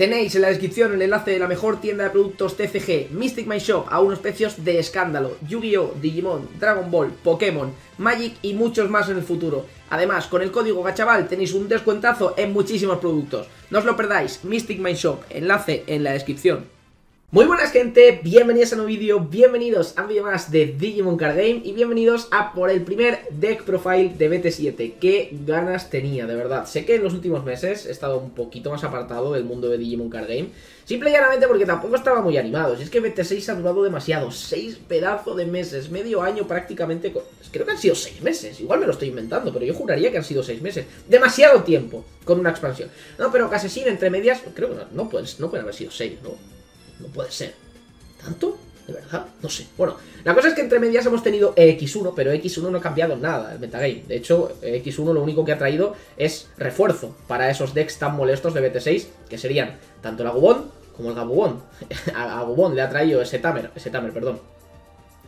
Tenéis en la descripción el enlace de la mejor tienda de productos TCG, Mystic My Shop, a unos precios de escándalo. Yu-Gi-Oh!, Digimon, Dragon Ball, Pokémon, Magic y muchos más en el futuro. Además, con el código GACHAVAL tenéis un descuentazo en muchísimos productos. No os lo perdáis, Mystic My Shop, enlace en la descripción. Muy buenas gente, bienvenidos a un nuevo vídeo, bienvenidos a un vídeo más de Digimon Card Game y bienvenidos a por el primer deck profile de BT7 Qué ganas tenía, de verdad. Sé que en los últimos meses he estado un poquito más apartado del mundo de Digimon Card Game Simple y llanamente porque tampoco estaba muy animado. Si es que BT6 ha durado demasiado, 6 pedazos de meses, medio año prácticamente Creo que han sido 6 meses, igual me lo estoy inventando, pero yo juraría que han sido 6 meses. Demasiado tiempo con una expansión. No, pero casi sin entre medias, creo que no, no pueden haber sido 6, ¿no? No puede ser. ¿Tanto? ¿De verdad? No sé. Bueno, la cosa es que entre medias hemos tenido X1, pero X1 no ha cambiado nada el metagame. De hecho, X1 lo único que ha traído es refuerzo para esos decks tan molestos de BT6, que serían tanto el Agubon como el Gabubon. a Agubon le ha traído ese Tamer, ese Tamer, perdón,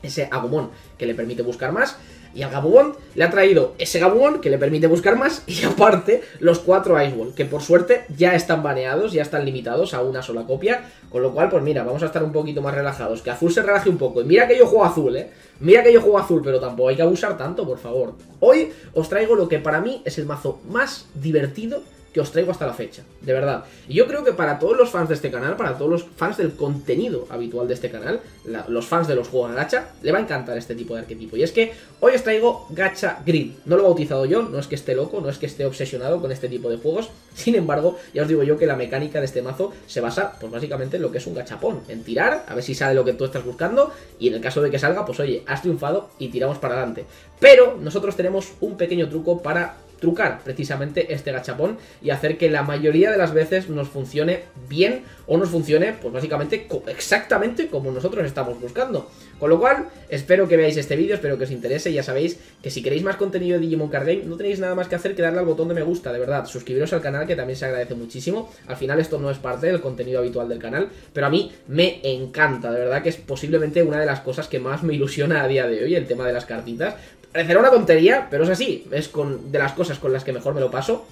ese Agumon que le permite buscar más. Y al Gabumon le ha traído ese Gabumon que le permite buscar más. Y aparte, los cuatro Iceball, que por suerte ya están baneados, ya están limitados a una sola copia. Con lo cual, pues mira, vamos a estar un poquito más relajados. Que Azul se relaje un poco. Y mira que yo juego azul, ¿eh? Mira que yo juego azul, pero tampoco hay que abusar tanto, por favor. Hoy os traigo lo que para mí es el mazo más divertido que os traigo hasta la fecha, de verdad. Y yo creo que para todos los fans de este canal, para todos los fans del contenido habitual de este canal, los fans de los juegos gacha, le va a encantar este tipo de arquetipo. Y es que hoy os traigo Gacha Grid. No lo he bautizado yo, no es que esté loco, no es que esté obsesionado con este tipo de juegos. Sin embargo, ya os digo yo que la mecánica de este mazo se basa, pues básicamente en lo que es un gachapón. En tirar, a ver si sale lo que tú estás buscando. Y en el caso de que salga, pues oye, has triunfado y tiramos para adelante. Pero nosotros tenemos un pequeño truco para trucar precisamente este gachapón y hacer que la mayoría de las veces nos funcione bien o nos funcione pues básicamente exactamente como nosotros estamos buscando. Con lo cual, espero que veáis este vídeo, espero que os interese, ya sabéis que si queréis más contenido de Digimon Card Game no tenéis nada más que hacer que darle al botón de me gusta, de verdad, suscribiros al canal que también se agradece muchísimo, al final esto no es parte del contenido habitual del canal, pero a mí me encanta, de verdad que es posiblemente una de las cosas que más me ilusiona a día de hoy, el tema de las cartitas, Parecerá una tontería, pero es así. Es de las cosas con las que mejor me lo paso.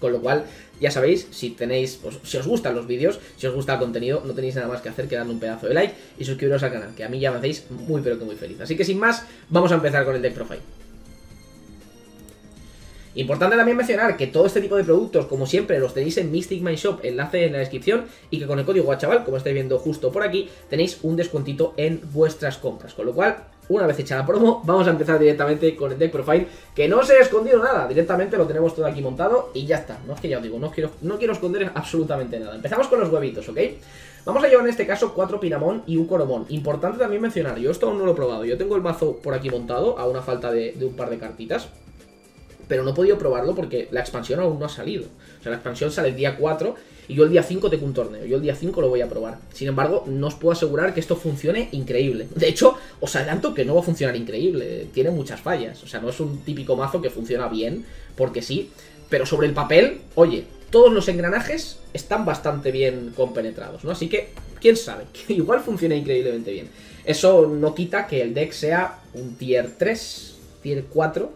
Con lo cual, ya sabéis, si tenéis, si os gustan los vídeos, si os gusta el contenido, no tenéis nada más que hacer que darle un pedazo de like y suscribiros al canal, que a mí ya me hacéis muy pero que muy feliz. Así que sin más, vamos a empezar con el deck profile. Importante también mencionar que todo este tipo de productos, como siempre, los tenéis en Mystic My Shop, enlace en la descripción, y que con el código guachaval, como estáis viendo justo por aquí, tenéis un descuentito en vuestras compras. Con lo cual, una vez hecha la promo, vamos a empezar directamente con el deck profile, que no se ha escondido nada, directamente lo tenemos todo aquí montado y ya está. No es que ya os digo, no quiero, no quiero esconder absolutamente nada. Empezamos con los huevitos, ¿ok? Vamos a llevar en este caso cuatro Pinamón y un Coromón. Importante también mencionar, yo esto aún no lo he probado, yo tengo el mazo por aquí montado, a una falta de, de un par de cartitas pero no he podido probarlo porque la expansión aún no ha salido. O sea, la expansión sale el día 4 y yo el día 5 tengo un torneo. Yo el día 5 lo voy a probar. Sin embargo, no os puedo asegurar que esto funcione increíble. De hecho, os adelanto que no va a funcionar increíble. Tiene muchas fallas. O sea, no es un típico mazo que funciona bien, porque sí. Pero sobre el papel, oye, todos los engranajes están bastante bien compenetrados, ¿no? Así que, quién sabe, que igual funciona increíblemente bien. Eso no quita que el deck sea un tier 3, tier 4.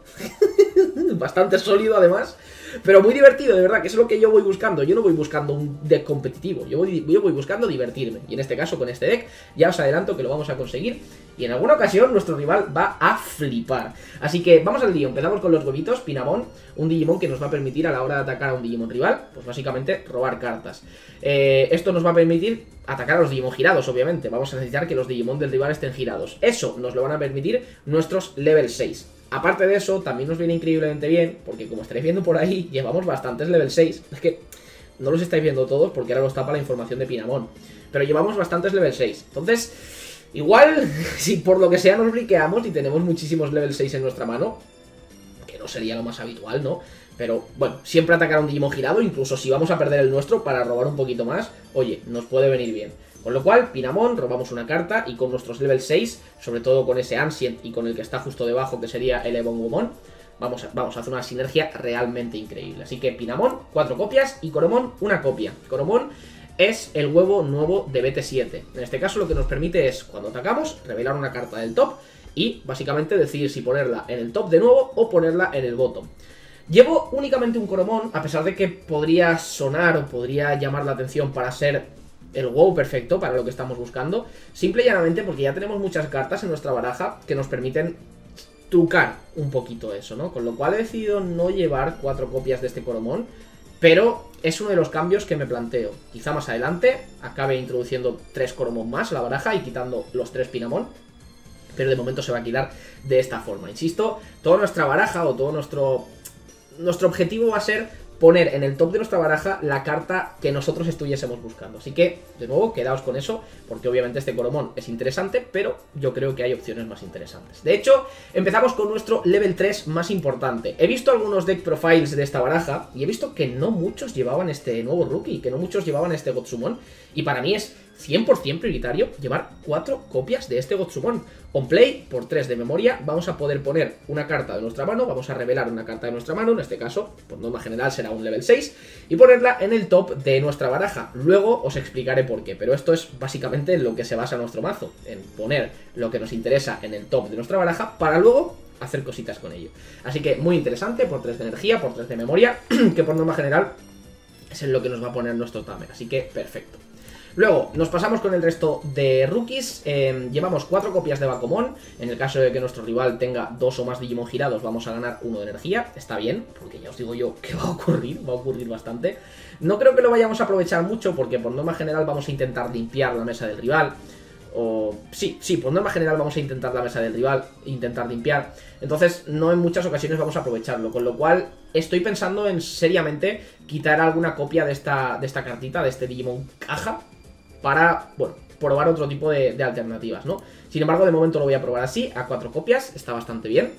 Bastante sólido además. Pero muy divertido, de verdad, que es lo que yo voy buscando. Yo no voy buscando un deck competitivo, yo voy, yo voy buscando divertirme. Y en este caso, con este deck, ya os adelanto que lo vamos a conseguir. Y en alguna ocasión nuestro rival va a flipar. Así que vamos al lío, empezamos con los huevitos, Pinamon, un Digimon que nos va a permitir a la hora de atacar a un Digimon rival, pues básicamente robar cartas. Eh, esto nos va a permitir atacar a los Digimon girados, obviamente. Vamos a necesitar que los Digimon del rival estén girados. Eso nos lo van a permitir nuestros level 6. Aparte de eso, también nos viene increíblemente bien, porque como estaréis viendo por ahí, llevamos bastantes level 6. Es que no los estáis viendo todos porque ahora los tapa la información de Pinamon. Pero llevamos bastantes level 6. Entonces, igual, si por lo que sea nos briqueamos y tenemos muchísimos level 6 en nuestra mano, que no sería lo más habitual, ¿no? Pero bueno, siempre atacar a un Digimon girado, incluso si vamos a perder el nuestro para robar un poquito más, oye, nos puede venir bien. Con lo cual, Pinamon, robamos una carta y con nuestros level 6, sobre todo con ese Ancient y con el que está justo debajo, que sería el Ebongomon, vamos vamos a hacer una sinergia realmente increíble. Así que Pinamon, cuatro copias y Coromon, una copia. Coromon es el huevo nuevo de BT7. En este caso lo que nos permite es, cuando atacamos, revelar una carta del top y básicamente decidir si ponerla en el top de nuevo o ponerla en el bottom. Llevo únicamente un Coromón, a pesar de que podría sonar o podría llamar la atención para ser el WoW perfecto para lo que estamos buscando. Simple y llanamente porque ya tenemos muchas cartas en nuestra baraja que nos permiten trucar un poquito eso, ¿no? Con lo cual he decidido no llevar cuatro copias de este Coromón, pero es uno de los cambios que me planteo. Quizá más adelante acabe introduciendo tres Coromón más a la baraja y quitando los tres Pinamón pero de momento se va a quitar de esta forma. Insisto, toda nuestra baraja o todo nuestro nuestro objetivo va a ser poner en el top de nuestra baraja la carta que nosotros estuviésemos buscando. Así que, de nuevo, quedaos con eso, porque obviamente este Coromón es interesante, pero yo creo que hay opciones más interesantes. De hecho, empezamos con nuestro level 3 más importante. He visto algunos deck profiles de esta baraja, y he visto que no muchos llevaban este nuevo rookie, que no muchos llevaban este Gotsumon, y para mí es 100% prioritario llevar 4 copias de este Gotsumon. On play, por 3 de memoria, vamos a poder poner una carta de nuestra mano, vamos a revelar una carta de nuestra mano, en este caso, por norma general será un level 6, y ponerla en el top de nuestra baraja. Luego os explicaré por qué, pero esto es básicamente en lo que se basa nuestro mazo, en poner lo que nos interesa en el top de nuestra baraja para luego hacer cositas con ello. Así que muy interesante, por 3 de energía, por 3 de memoria, que por norma general es en lo que nos va a poner nuestro tamer, así que perfecto. Luego, nos pasamos con el resto de rookies. Em, llevamos cuatro copias de Bakomon. En el caso de que nuestro rival tenga dos o más Digimon girados, vamos a ganar uno de energía. Está bien, porque ya os digo yo que va a ocurrir, va a ocurrir bastante. No creo que lo vayamos a aprovechar mucho, porque por norma general vamos a intentar limpiar la mesa del rival. O sí, sí, por norma general vamos a intentar la mesa del rival, intentar limpiar. Entonces, no en muchas ocasiones vamos a aprovecharlo. Con lo cual, estoy pensando en seriamente quitar alguna copia de esta, de esta cartita, de este Digimon caja para, bueno, probar otro tipo de, alternativas, ¿no? Sin embargo, de momento lo voy a probar así, a cuatro copias, está bastante bien.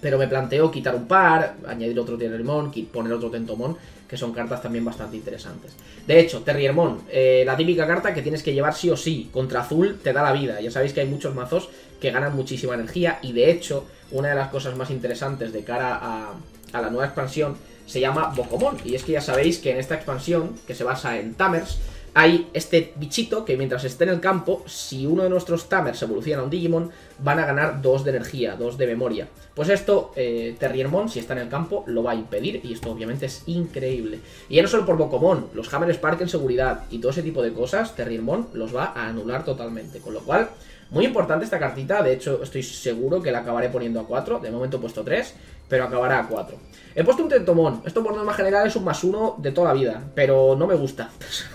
Pero me planteo quitar un par, añadir otro Terriermon, poner otro Tentomon, que son cartas también bastante interesantes. De hecho, Terriermon, eh, la típica carta que tienes que llevar sí o sí, contra azul te da la vida. Ya sabéis que hay muchos mazos que ganan muchísima energía y de hecho, una de las cosas más interesantes de cara a, a la nueva expansión se llama Bokomon. Y es que ya sabéis que en esta expansión, que se basa en Tamers, hay este bichito que mientras esté en el campo, si uno de nuestros Tamers evoluciona a un Digimon, van a ganar 2 de energía, 2 de memoria. Pues esto, eh, Terriermon, si está en el campo, lo va a impedir y esto obviamente es increíble. Y ya no solo por Bokomon, los Hammer Spark en seguridad y todo ese tipo de cosas, Terriermon los va a anular totalmente. Con lo cual, muy importante esta cartita, de hecho estoy seguro que la acabaré poniendo a 4, de momento he puesto 3, pero acabará a 4. He puesto un Tentomon, esto por norma general es un más 1 de toda la vida, pero no me gusta,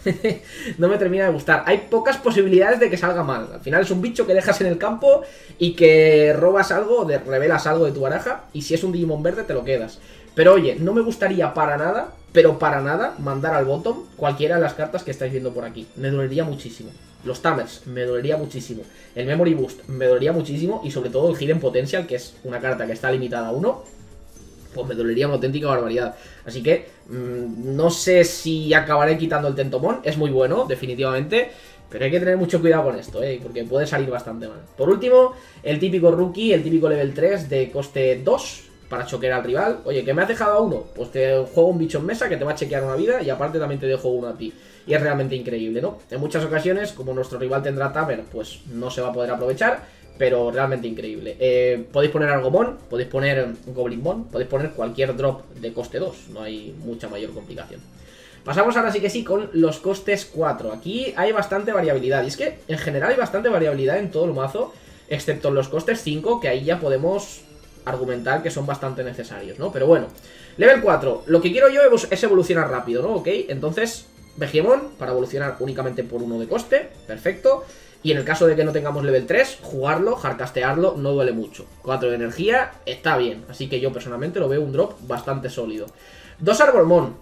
no me termina de gustar. Hay pocas posibilidades de que salga mal, al final es un bicho que dejas en el campo y que robas algo, revelas algo de tu baraja, y si es un Digimon verde te lo quedas. Pero oye, no me gustaría para nada, pero para nada, mandar al bottom cualquiera de las cartas que estáis viendo por aquí. Me dolería muchísimo. Los Tamers, me dolería muchísimo. El Memory Boost, me dolería muchísimo. Y sobre todo el Hidden Potential, que es una carta que está limitada a uno. Pues me dolería una auténtica barbaridad. Así que mmm, no sé si acabaré quitando el Tentomon. Es muy bueno, definitivamente. Pero hay que tener mucho cuidado con esto, ¿eh? porque puede salir bastante mal. Por último, el típico rookie, el típico level 3 de coste 2 para choquear al rival. Oye, ¿que me has dejado a uno? Pues te juego un bicho en mesa que te va a chequear una vida y aparte también te dejo uno a ti y es realmente increíble, ¿no? En muchas ocasiones, como nuestro rival tendrá Tamer, pues no se va a poder aprovechar, pero realmente increíble. Eh, podéis poner Argomon, podéis poner Goblinmon, podéis poner cualquier drop de coste 2, no hay mucha mayor complicación. Pasamos ahora sí que sí con los costes 4. Aquí hay bastante variabilidad, y es que en general hay bastante variabilidad en todo el mazo, excepto en los costes 5, que ahí ya podemos argumentar que son bastante necesarios, ¿no? Pero bueno, level 4, lo que quiero yo es evolucionar rápido, ¿no? ¿Ok? Entonces Vegiemon para evolucionar únicamente por uno de coste, perfecto. Y en el caso de que no tengamos level 3, jugarlo, hardcastearlo, no duele mucho. 4 de energía, está bien. Así que yo personalmente lo veo un drop bastante sólido. Dos Arbolmon.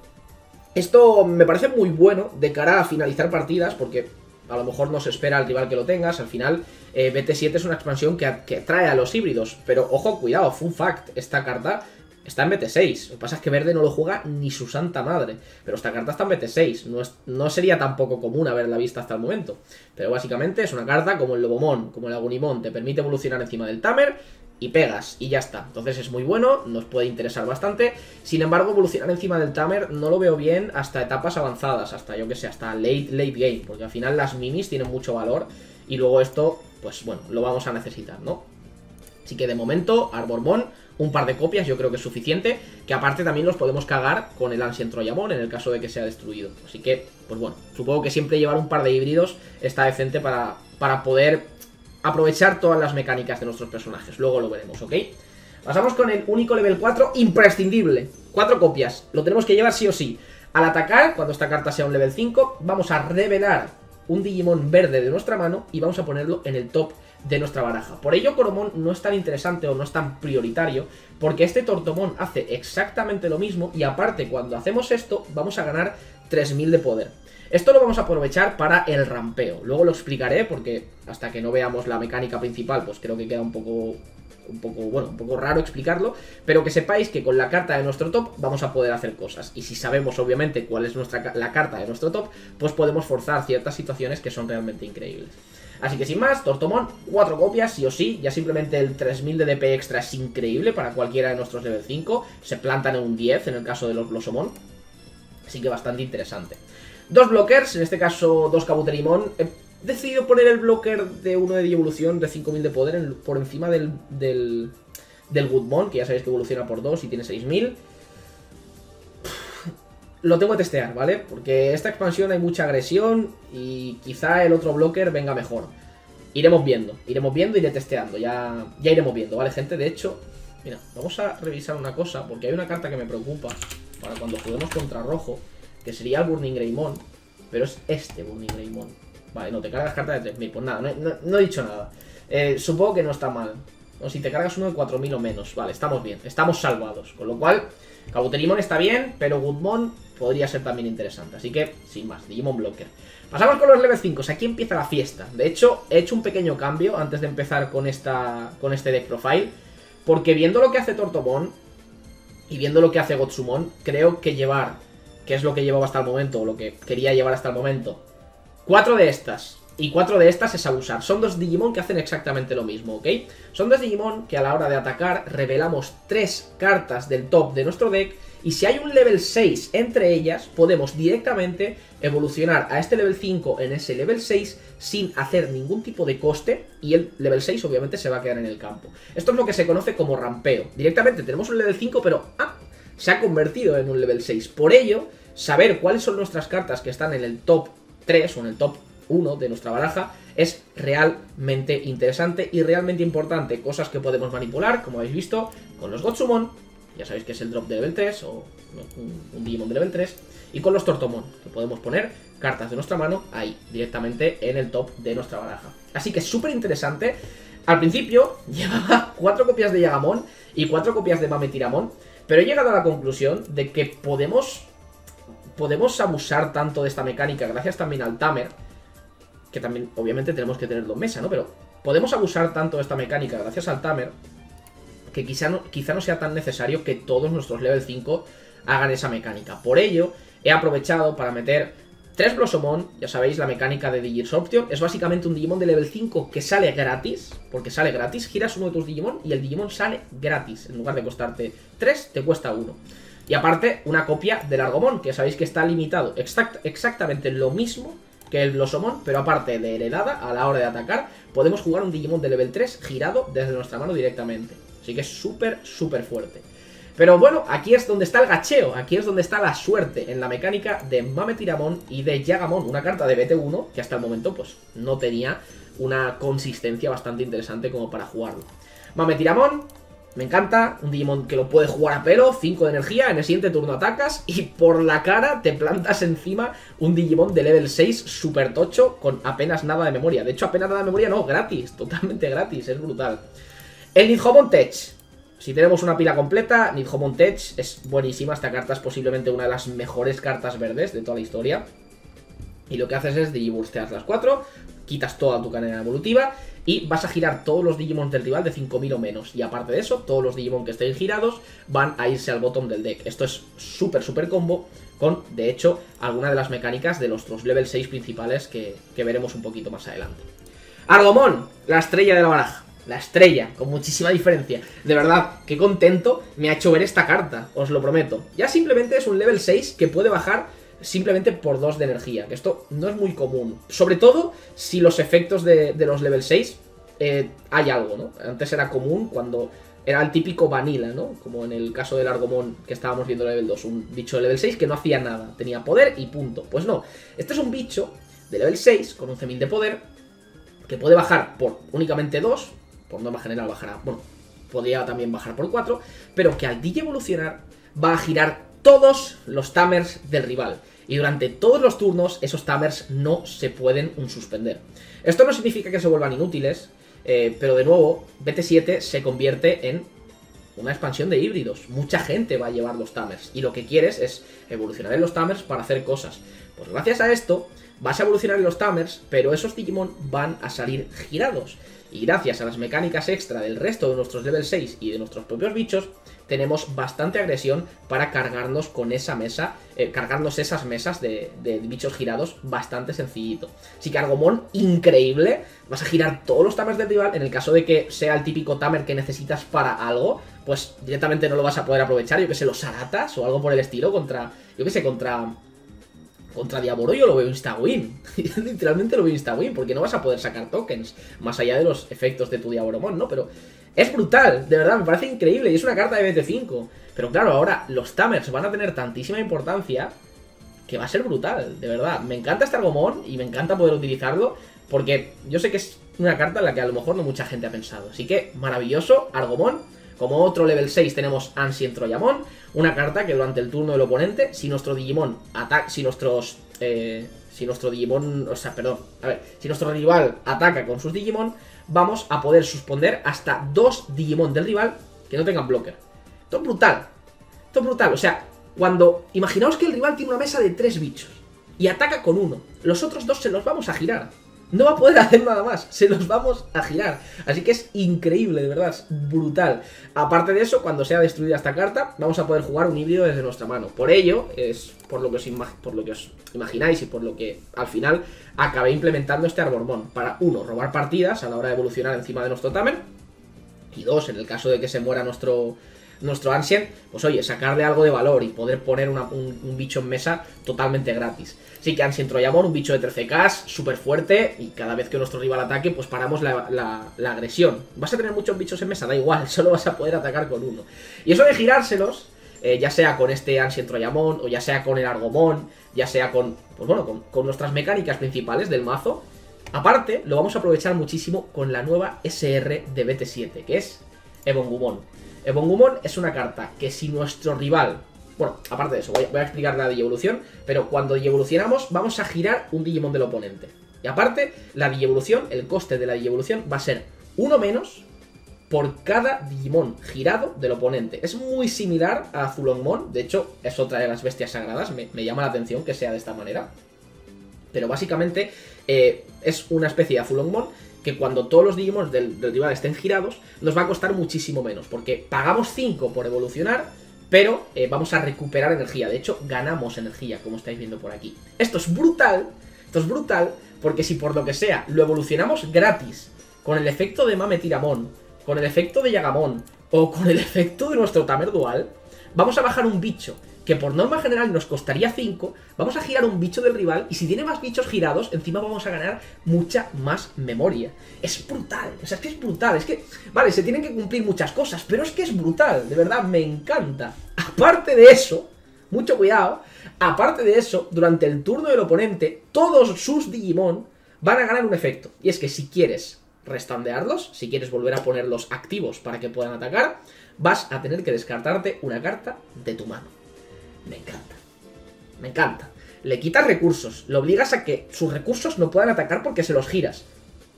Esto me parece muy bueno de cara a finalizar partidas, porque a lo mejor no se espera al rival que lo tengas. Al final, eh, BT7 es una expansión que, que trae a los híbridos. Pero ojo, cuidado, fun fact, esta carta Está en BT6. Lo que pasa es que Verde no lo juega ni su santa madre. Pero esta carta está en BT6. No, es, no sería tampoco común haberla vista hasta el momento. Pero básicamente es una carta como el Lobomon, como el Agunimon. Te permite evolucionar encima del Tamer y pegas y ya está. Entonces es muy bueno, nos puede interesar bastante. Sin embargo, evolucionar encima del Tamer no lo veo bien hasta etapas avanzadas. Hasta yo que sé, hasta late, late game. Porque al final las minis tienen mucho valor. Y luego esto, pues bueno, lo vamos a necesitar, ¿no? Así que de momento, Arborbón, un par de copias yo creo que es suficiente, que aparte también los podemos cagar con el Ancient Troyamon en el caso de que sea destruido. Así que, pues bueno, supongo que siempre llevar un par de híbridos está decente para, para poder aprovechar todas las mecánicas de nuestros personajes. Luego lo veremos, ¿ok? Pasamos con el único level 4 imprescindible. Cuatro copias. Lo tenemos que llevar sí o sí. Al atacar, cuando esta carta sea un level 5, vamos a revelar un Digimon verde de nuestra mano y vamos a ponerlo en el top de nuestra baraja. Por ello Coromon no es tan interesante o no es tan prioritario, porque este Tortomon hace exactamente lo mismo y aparte cuando hacemos esto vamos a ganar 3000 de poder. Esto lo vamos a aprovechar para el rampeo. Luego lo explicaré porque hasta que no veamos la mecánica principal, pues creo que queda un poco un poco, bueno, un poco raro explicarlo, pero que sepáis que con la carta de nuestro top vamos a poder hacer cosas. Y si sabemos, obviamente, cuál es nuestra, la carta de nuestro top, pues podemos forzar ciertas situaciones que son realmente increíbles. Así que sin más, Tortomon, cuatro copias, sí o sí, ya simplemente el 3000 de DP extra es increíble para cualquiera de nuestros level 5, se plantan en un 10 en el caso de los Blossomon, así que bastante interesante. Dos blockers, en este caso dos Kabuterimon. He decidido poner el blocker de uno de evolución de 5000 de poder por encima del, del, del Goodmon, que ya sabéis que evoluciona por 2 y tiene 6000. Lo tengo que testear, ¿vale? Porque esta expansión hay mucha agresión y quizá el otro blocker venga mejor. Iremos viendo, iremos viendo iré testeando, ya, ya iremos viendo, ¿vale, gente? De hecho, mira, vamos a revisar una cosa, porque hay una carta que me preocupa para cuando juguemos contra rojo que sería el Burning Greymon, pero es este Burning Greymon. Vale, no, te cargas carta de 3000, pues nada, no, he dicho nada. Eh, supongo que no está mal. O si te cargas uno de 4000 o menos, vale, estamos bien, estamos salvados. Con lo cual, Kabuterimon está bien, pero Goodmon podría ser también interesante. Así que, sin más, Digimon Blocker. Pasamos con los level 5, aquí empieza la fiesta. De hecho, he hecho un pequeño cambio antes de empezar con, esta, con este deck profile. Porque viendo lo que hace Tortomon y viendo lo que hace Gotsumon, creo que llevar que es lo que llevaba hasta el momento, o lo que quería llevar hasta el momento. Cuatro de estas. Y cuatro de estas es abusar. Son dos Digimon que hacen exactamente lo mismo, ¿ok? Son dos Digimon que a la hora de atacar revelamos tres cartas del top de nuestro deck y si hay un level 6 entre ellas, podemos directamente evolucionar a este level 5 en ese level 6 sin hacer ningún tipo de coste y el level 6 obviamente se va a quedar en el campo. Esto es lo que se conoce como rampeo. Directamente tenemos un level 5 pero ah, se ha convertido en un level 6. Por ello, saber cuáles son nuestras cartas que están en el top 3 o en el top 1 de nuestra baraja es realmente interesante y realmente importante. Cosas que podemos manipular, como habéis visto, con los Gotsumon, ya sabéis que es el drop de level 3 o un, Digimon de level 3, y con los Tortomon, que podemos poner cartas de nuestra mano ahí, directamente en el top de nuestra baraja. Así que es súper interesante. Al principio llevaba 4 copias de Yagamon y 4 copias de Mametiramon, pero he llegado a la conclusión de que podemos podemos abusar tanto de esta mecánica gracias también al Tamer, que también obviamente tenemos que tenerlo en mesa, ¿no? Pero podemos abusar tanto de esta mecánica gracias al Tamer que quizá no, quizá no sea tan necesario que todos nuestros level 5 hagan esa mecánica. Por ello, he aprovechado para meter Tres Blossomon, ya sabéis, la mecánica de Digisorption, es básicamente un Digimon de level 5 que sale gratis, porque sale gratis, giras uno de tus Digimon y el Digimon sale gratis, en lugar de costarte 3, te cuesta 1. Y aparte, una copia del Argomon, que sabéis que está limitado exactamente lo mismo que el Blossomon, pero aparte de heredada, a la hora de atacar, podemos jugar un Digimon de level 3 girado desde nuestra mano directamente. Así que es súper, súper fuerte. Pero bueno, aquí es donde está el gacheo, aquí es donde está la suerte en la mecánica de Mametiramon y de Yagamon, una carta de BT1 que hasta el momento pues no tenía una consistencia bastante interesante como para jugarlo. Mametiramon, me encanta, un Digimon que lo puede jugar a pelo, 5 de energía, en el siguiente turno atacas y por la cara te plantas encima un Digimon de level 6 super tocho con apenas nada de memoria. De hecho, apenas nada de memoria no, gratis, totalmente gratis, es brutal. El Nidhomon Tech, si tenemos una pila completa, Nidhomon Tech es buenísima. Esta carta es posiblemente una de las mejores cartas verdes de toda la historia. Y lo que haces es digiburstear las 4, quitas toda tu cadena evolutiva y vas a girar todos los Digimon del rival de 5000 o menos. Y aparte de eso, todos los Digimon que estén girados van a irse al bottom del deck. Esto es súper, súper combo con, de hecho, alguna de las mecánicas de nuestros level 6 principales que, que veremos un poquito más adelante. Argomon, la estrella de la baraja la estrella, con muchísima diferencia. De verdad, qué contento me ha hecho ver esta carta, os lo prometo. Ya simplemente es un level 6 que puede bajar simplemente por 2 de energía, que esto no es muy común. Sobre todo si los efectos de, los level 6 eh, hay algo, ¿no? Antes era común cuando era el típico vanilla, ¿no? Como en el caso del Argomón que estábamos viendo en level 2, un bicho de level 6 que no hacía nada, tenía poder y punto. Pues no, este es un bicho de level 6 con 11.000 de poder que puede bajar por únicamente 2, por norma general bajará, bueno, podría también bajar por 4, pero que al DJ evolucionar va a girar todos los tamers del rival. Y durante todos los turnos esos tamers no se pueden suspender. Esto no significa que se vuelvan inútiles, eh, pero de nuevo, BT7 se convierte en una expansión de híbridos. Mucha gente va a llevar los Tamers. Y lo que quieres es evolucionar en los Tamers para hacer cosas. Pues gracias a esto, vas a evolucionar los Tamers, pero esos Digimon van a salir girados. Y gracias a las mecánicas extra del resto de nuestros level 6 y de nuestros propios bichos, tenemos bastante agresión para cargarnos con esa mesa, eh, cargarnos esas mesas de, bichos girados bastante sencillito. Así que Argomón, increíble, vas a girar todos los tamers del rival, en el caso de que sea el típico tamer que necesitas para algo, pues directamente no lo vas a poder aprovechar, yo que sé, los aratas o algo por el estilo contra, yo que sé, contra... Contra Diaboro yo lo veo insta-win. Literalmente lo veo insta-win, porque no vas a poder sacar tokens, más allá de los efectos de tu Diaboromon, ¿no? Pero es brutal, de verdad, me parece increíble y es una carta de BT5. Pero claro, ahora los Tamers van a tener tantísima importancia que va a ser brutal, de verdad. Me encanta este Argomón y me encanta poder utilizarlo porque yo sé que es una carta en la que a lo mejor no mucha gente ha pensado. Así que maravilloso, Argomón. Como otro level 6 tenemos Ancient Troyamon, una carta que durante el turno del oponente, si nuestro Digimon ataca, si nuestros... Eh, si nuestro Digimon, o sea, perdón, a ver, si nuestro rival ataca con sus Digimon, vamos a poder suspender hasta dos Digimon del rival que no tengan blocker. Esto es brutal. Esto es brutal. O sea, cuando... Imaginaos que el rival tiene una mesa de tres bichos y ataca con uno. Los otros dos se los vamos a girar. No va a poder hacer nada más, se los vamos a girar. Así que es increíble, de verdad, es brutal. Aparte de eso, cuando sea destruida esta carta, vamos a poder jugar un híbrido desde nuestra mano. Por ello, es por lo que os, por lo que os imagináis y por lo que al final acabé implementando este Arbormon. Para, uno, robar partidas a la hora de evolucionar encima de nuestro Tamer. Y dos, en el caso de que se muera nuestro, nuestro Ancient, pues oye, sacarle algo de valor y poder poner un, bicho en mesa totalmente gratis. Así que Ancient Troyamon, un bicho de 13k, súper fuerte, y cada vez que nuestro rival ataque, pues paramos la, agresión. Vas a tener muchos bichos en mesa, da igual, solo vas a poder atacar con uno. Y eso de girárselos, eh, ya sea con este Ancient Troyamon, o ya sea con el Argomon, ya sea con, pues bueno, con, con nuestras mecánicas principales del mazo, Aparte, lo vamos a aprovechar muchísimo con la nueva SR de BT7, que es Ebongumon. Ebongumon es una carta que si nuestro rival... Bueno, aparte de eso, voy a, explicar la Digievolución, pero cuando Digievolucionamos vamos a girar un Digimon del oponente. Y aparte, la Digievolución, el coste de la Digievolución va a ser uno menos por cada Digimon girado del oponente. Es muy similar a Zulongmon, de hecho es otra de las bestias sagradas, me, llama la atención que sea de esta manera. Pero básicamente eh, es una especie de Azulongmon que cuando todos los Digimon del, rival estén girados, nos va a costar muchísimo menos, porque pagamos 5 por evolucionar, pero eh, vamos a recuperar energía. De hecho, ganamos energía, como estáis viendo por aquí. Esto es brutal, esto es brutal, porque si por lo que sea lo evolucionamos gratis, con el efecto de Mame Tiramon, con el efecto de Yagamon, o con el efecto de nuestro Tamer Dual, vamos a bajar un bicho que por norma general nos costaría 5, vamos a girar un bicho del rival y si tiene más bichos girados, encima vamos a ganar mucha más memoria. Es brutal, o sea, es que es brutal, es que, vale, se tienen que cumplir muchas cosas, pero es que es brutal, de verdad, me encanta. Aparte de eso, mucho cuidado, aparte de eso, durante el turno del oponente, todos sus Digimon van a ganar un efecto, y es que si quieres restandearlos, si quieres volver a ponerlos activos para que puedan atacar, vas a tener que descartarte una carta de tu mano. Me encanta. Me encanta. Le quitas recursos, le obligas a que sus recursos no puedan atacar porque se los giras.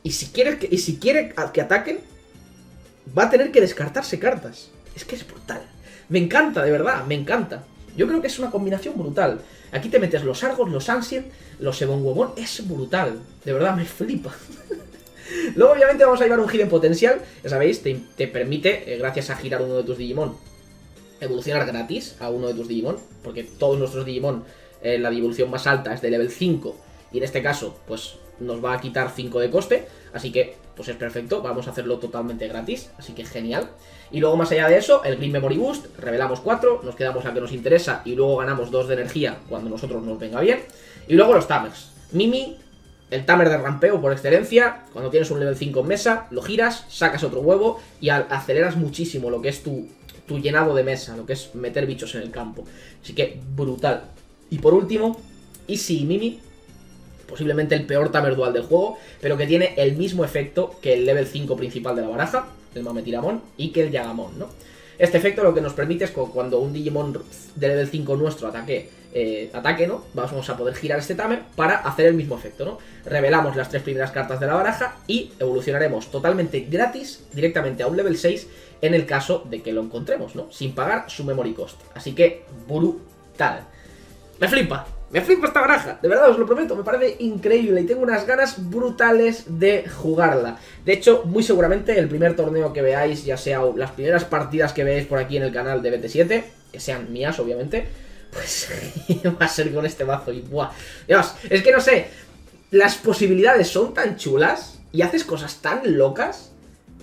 Y si quiere que, y si quiere que ataquen, va a tener que descartarse cartas. Es que es brutal. Me encanta, de verdad, me encanta. Yo creo que es una combinación brutal. Aquí te metes los Argos, los Ancient, los Ebon Es brutal. De verdad, me flipa. Luego, obviamente, vamos a llevar un giro en potencial. Ya sabéis, te, permite, eh, gracias a girar uno de tus Digimon, evolucionar gratis a uno de tus Digimon, porque todos nuestros Digimon, eh, la evolución más alta es de level 5, y en este caso, pues nos va a quitar 5 de coste, así que, pues es perfecto, vamos a hacerlo totalmente gratis, así que genial. Y luego más allá de eso, el Green Memory Boost, revelamos 4, nos quedamos a que nos interesa y luego ganamos 2 de energía cuando nosotros nos venga bien. Y luego los Tamers. Mimi, el tamer de rampeo por excelencia. Cuando tienes un level 5 en mesa, lo giras, sacas otro huevo y aceleras muchísimo lo que es tu, tu llenado de mesa, lo que es meter bichos en el campo. Así que brutal. Y por último, Easy y Mimi, posiblemente el peor Tamer Dual del juego, pero que tiene el mismo efecto que el level 5 principal de la baraja, el Mametiramon, y que el Yagamon, ¿no? Este efecto lo que nos permite es cuando un Digimon de level 5 nuestro ataque, eh, ataque, ¿no? Vamos a poder girar este Tamer para hacer el mismo efecto, ¿no? Revelamos las tres primeras cartas de la baraja y evolucionaremos totalmente gratis directamente a un level 6 en el caso de que lo encontremos, ¿no? Sin pagar su memory cost. Así que, brutal. Me flipa, me flipa esta baraja, de verdad os lo prometo, me parece increíble y tengo unas ganas brutales de jugarla. De hecho, muy seguramente el primer torneo que veáis, ya sea las primeras partidas que veáis por aquí en el canal de BT7, que sean mías obviamente, pues va a ser con este mazo y buah. Dios, es que no sé, las posibilidades son tan chulas y haces cosas tan locas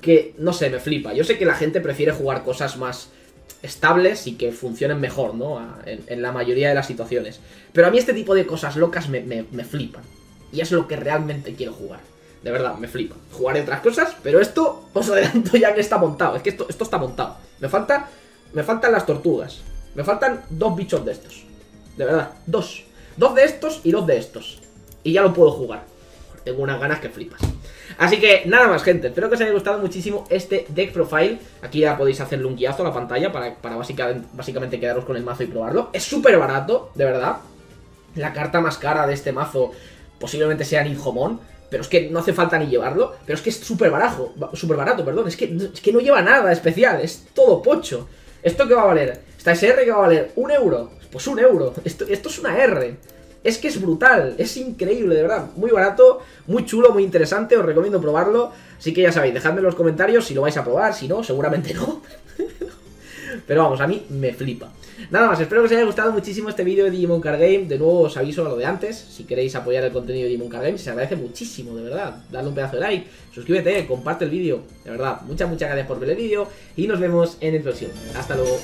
que, no sé, me flipa. Yo sé que la gente prefiere jugar cosas más estables y que funcionen mejor, ¿no? En, la mayoría de las situaciones. Pero a mí este tipo de cosas locas me, flipan. Y es lo que realmente quiero jugar. De verdad, me flipa. Jugaré otras cosas, pero esto os adelanto ya que está montado. Es que esto, esto está montado. Me falta. Me faltan las tortugas. Me faltan dos bichos de estos. De verdad, dos. Dos de estos y dos de estos. Y ya lo puedo jugar. Tengo unas ganas que flipas. Así que nada más, gente. Espero que os haya gustado muchísimo este deck profile. Aquí ya podéis hacerle un guiazo a la pantalla para, para básicamente, quedaros con el mazo y probarlo. Es súper barato, de verdad. La carta más cara de este mazo posiblemente sea Ninjomon. Pero es que no hace falta ni llevarlo. Pero es que es súper barato, súper barato, perdón. Es que, es que no lleva nada especial. Es todo pocho. ¿Esto qué va a valer? Esta SR que va a valer un euro. Pues un euro. Esto, esto es una R. Es que es brutal, es increíble, de verdad. Muy barato, muy chulo, muy interesante, os recomiendo probarlo. Así que ya sabéis, dejadme en los comentarios si lo vais a probar, si no, seguramente no. Pero vamos, a mí me flipa. Nada más, espero que os haya gustado muchísimo este vídeo de Digimon Card Game. De nuevo os aviso a lo de antes. Si queréis apoyar el contenido de Digimon Card Game, se agradece muchísimo, de verdad. Dale un pedazo de like, suscríbete, comparte el vídeo. De verdad, muchas, muchas gracias por ver el vídeo. Y nos vemos en el próximo. Hasta luego.